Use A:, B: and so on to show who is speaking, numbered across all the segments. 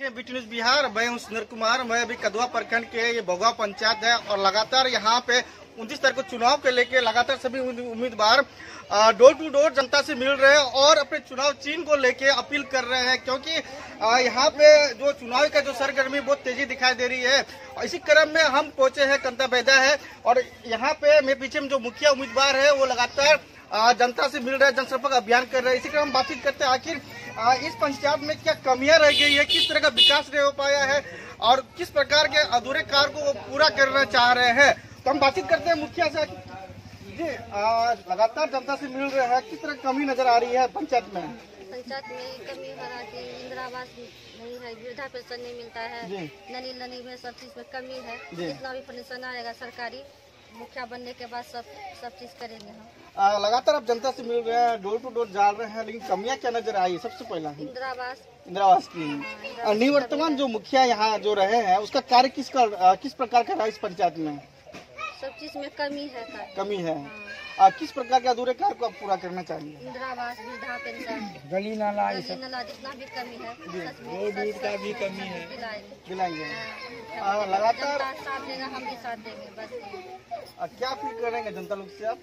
A: BT news Bihar, मैं हूँ सुंदर कुमार, मैं अभी कदवा प्रखंड के ये बगवा पंचायत है और लगातार यहाँ पे उनतीस तारीख को चुनाव के लेके लगातार सभी उम्मीदवार डोर टू डोर जनता से मिल रहे हैं और अपने चुनाव चिन्ह को लेके अपील कर रहे हैं क्योंकि यहाँ पे जो चुनाव का जो सरगर्मी बहुत तेज़ी दिखाई दे रही है। इसी क्रम में हम पहुँचे हैं कंता बैदा है और यहाँ पे मेरे पीछे में जो मुखिया उम्मीदवार है वो लगातार जनता से मिल रहे हैं, जनसंपर्क अभियान कर रहे हैं। इसी क्रम हम बातचीत करते हैं। आखिर आ, इस पंचायत में क्या कमियाँ रह गई है? किस तरह का विकास नहीं हो पाया है? और किस प्रकार के अधूरे कार्य को वो पूरा करना चाह रहे हैं? तो हम बातचीत करते हैं मुखिया से। जी आ, लगातार जनता से मिल रहे हैं। किस तरह कमी नज़र आ रही है पंचायत में?
B: पंचायत में कमी हो रहा है इंदिरा आवास नहीं है वृद्धा पेंशन नहीं मिलता है। ननी ननी में सब चीज़ में कमी है। जितना भी पेंशन आएगा सरकारी मुखिया बनने के बाद सब सब चीज़ करेंगे हम।
A: आ, लगातार आप जनता से मिल रहे हैं डोर टू डोर जा रहे हैं लेकिन कमियाँ क्या नज़र आई है? सबसे पहला
B: इंदिरा आवास
A: की। निवर्तमान जो मुखिया यहाँ जो रहे हैं उसका कार्य किसका आ, किस प्रकार का रहा इस पंचायत में?
B: सब चीज़ में कमी है
A: कमी है।
B: हाँ।
A: आ, किस प्रकार के अधूरे कार्य को आप पूरा करना चाहिए
B: इंदिरा वृद्धा पेंशन।
C: गली नाला
B: गली नाला जितना भी कमी है
C: रोड वोड का भी कमी है।
B: दिलाएँगे। हाँ,
A: लगातार
B: साथ देगा हम भी साथ देंगे बस
A: क्या अपील करेंगे जनता लोग से आप?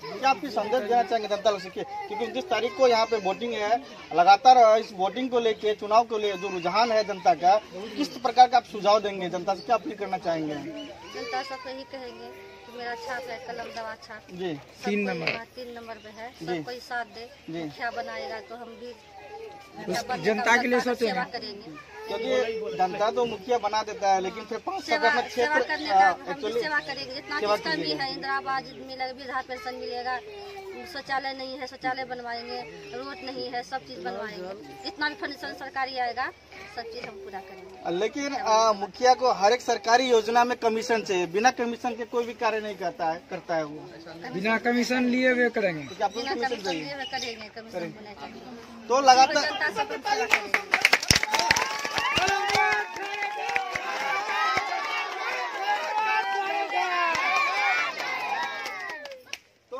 A: क्या आप संदेश देना चाहेंगे जनता लोग सीखिए क्योंकि उनतीस तारीख को यहाँ पे वोटिंग है लगातार इस वोटिंग को लेके चुनाव को लेकर जो रुझान है जनता का किस प्रकार का आप सुझाव देंगे जनता से क्या अपील करना चाहेंगे
B: जनता सबको यही कहेंगे मेरा छाप है कलम दवा छाप
A: जी
C: तीन नंबर।
B: तीन नंबर पे है
A: जी।
B: सब कोई साथ दे
A: जी।
B: मुखिया बनाएगा तो हम भी
C: जनता
B: के
C: लिए सोचे
B: सेवा करेंगे
A: क्योंकि जनता तो मुखिया बना देता है लेकिन फिर पाँच
B: सेवा सेवा करने का हम सेवा करेंगे। जितना
A: भी
B: है इंदिरा आवास मिलेगा वृद्धा पेंशन मिलेगा। शौचालय नहीं है शौचालय बनवाएँगे रोड नहीं है सब चीज़ बनवाएँगे। जितना भी फंड सरकारी आएगा सब चीज़ हम पूरा करेंगे।
A: लेकिन आ, मुखिया को हर एक सरकारी योजना में कमीशन चाहिए बिना कमीशन के कोई भी कार्य नहीं करता है करता है वो।
C: बिना कमीशन लिए हुए करेंगे।
A: तो आपको
B: बिना
A: कमीशन
B: कमीशन
A: चाहिए
B: लिए हुए करेंगे कमीशन को नहीं चाहिए
A: तो लगातार
B: जनता सब हम सेवा करेंगे
A: तो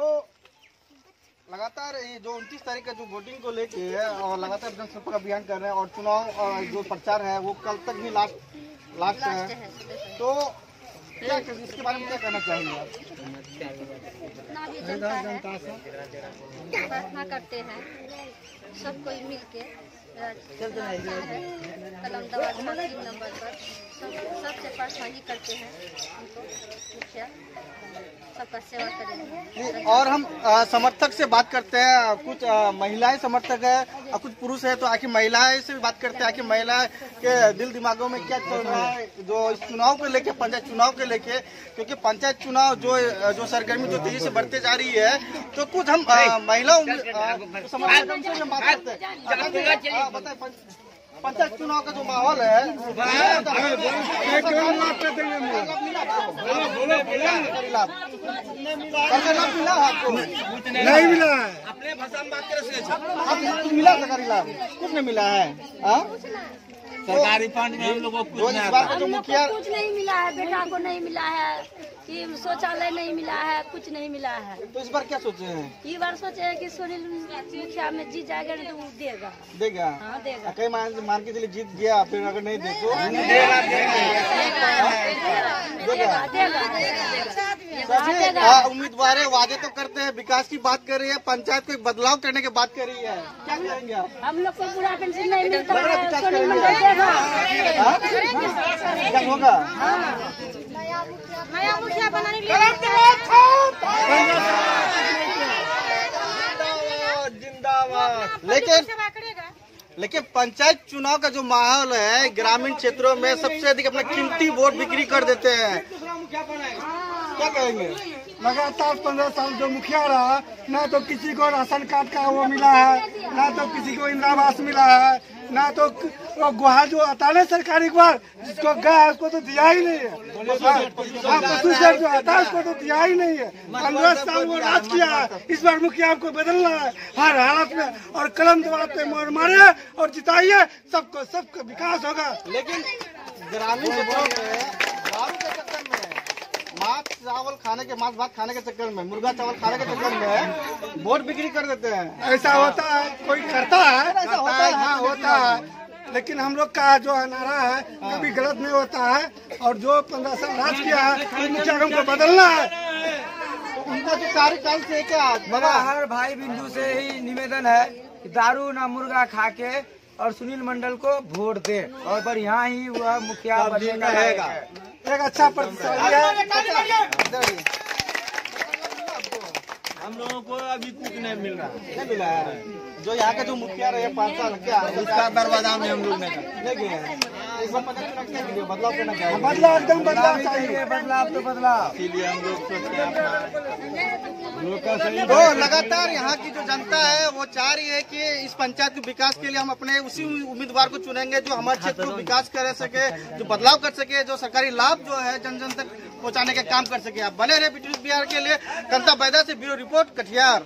A: लगातार जो उनतीस तारीख का जो वोटिंग को लेके है और लगातार जनसंपर्क अभियान कर रहे हैं और चुनाव जो प्रचार है वो कल तक भी लास्ट लास्ट है।
B: है।
A: तो क्या इसके बारे में क्या कहना चाहिए आप?
B: जनता है। प्रार्थना करते हैं सब कोई मिल के कलम दवा तीन नंबर पर सब सबसे प्रार्थना ही करते हैं हमको मुखिया
A: और हम अ, समर्थक से बात करते हैं कुछ महिलाएँ समर्थक है और कुछ पुरुष है तो आखिर महिलाएँ से भी बात करते हैं आखिर महिला के दिल दिमागों में क्या चल रहा है जो चुनाव को लेके पंचायत चुनाव के लेके क्योंकि पंचायत चुनाव जो जो सरगर्मी जो तेज़ी से बढ़ते जा रही है तो कुछ हम महिलाओं महिला समर्थक से बात करते हैं। बताइए, हाँ, पंचायत चुनाव का जो माहौल है लाभ सरकारी मिला है। आपको
C: भाषा में बात
A: कर कुछ मिला सरकारी लाभ कुछ नहीं मिला हाँ?
D: सरकारी फंड में हम लोगों को कुछ नहीं आता।
E: कुछ नहीं मिला है बेटा को नहीं मिला है कि शौचालय नहीं मिला है कुछ नहीं मिला है।
A: तो इस बार क्या सोचे हैं?
E: ये बार सोचे है कि सुनील मुखिया में जीत जाएगा नहीं तो वो देगा।
A: देगा?
E: हाँ देगा।
A: कई मान मान के चलिए जीत गया फिर अगर नहीं दे तो
E: देगा देगा
A: हाँ, उम्मीदवार वादे तो करते हैं विकास की बात कर रही है पंचायत को बदलाव करने की बात कर रही है। क्या आप?
E: हम लोग को पूरा पेंशन नहीं मिलता
A: बड़ा
E: है।
A: हाँ? क्या होगा?
E: नया मुखिया बनाने के लिए।
A: लेकिन लेकिन पंचायत चुनाव का जो माहौल है ग्रामीण क्षेत्रों में सबसे अधिक अपना कीमती वोट बिक्री कर देते हैं। क्या कहेंगे?
C: लगातार पंद्रह साल जो मुखिया रहा ना तो किसी को राशन कार्ड का वो मिला है ना तो किसी को इंदिरा आवास मिला है ना तो क- वो गुहा जो आता है सरकारी गुहा जिसको गाय उसको तो दिया ही नहीं है। हाँ, पशु शेड जो आता है उसको तो दिया ही नहीं है। पंद्रह साल वो राज किया है इस बार मुखिया आपको बदलना है। हर हालत में और कलम दबाव पे मोर मारे और जिताइए सबको सबका विकास होगा।
A: लेकिन ग्रामीण क्षेत्रों में दारू के चक्कर में मांस चावल खाने के मांस भात खाने के चक्कर में मुर्गा चावल खाने के चक्कर में वोट बिक्री कर देते हैं।
C: ऐसा होता है कोई करता है
A: ऐसा होता है।
C: हाँ। होता है। लेकिन हम लोग का जो नारा है कभी गलत नहीं होता है और जो पंद्रह साल राज किया है मुखिया को बदलना है।
A: तो उनका जो कार्यकाल से क्या?
F: मेरा हर भाई बिंदु से ही निवेदन है कि दारू ना मुर्गा खा के और सुनील मंडल को वोट दे। और पर यहाँ ही वह मुखिया
A: रहेगा।
C: एक अच्छा प्रतिशाली है।
D: हम लोगों को अभी कुछ नहीं मिल रहा।
A: नहीं मिला है जो यहाँ का जो मुखिया रहे पाँच साल क्या
D: उसका बर्बाद में हम लोग नहीं
A: नहीं गए बदलाव
C: बदलाव एकदम बदलाव चाहिए
F: बदलाव तो बदलाव
A: लगातार यहाँ की जो जनता है, वो चाह रही है कि इस पंचायत के विकास के लिए हम अपने उसी उम्मीदवार को चुनेंगे जो हमारे क्षेत्र को विकास कर सके, जो बदलाव कर सके, जो सरकारी लाभ जो है जन जन तक पहुँचाने का काम कर सके। आप बने रहे ब्रिटिश बिहार के लिए। जनता पैदा से ब्यूरो रिपोर्ट, कटिहार।